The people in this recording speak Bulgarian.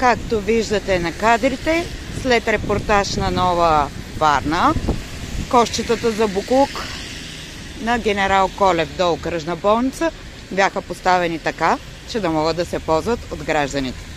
както виждате на кадрите, след репортаж на Нова Варна, кошчетата за буклук на генерал Колев до окръжна болница бяха поставени така, че да могат да се ползват от гражданите.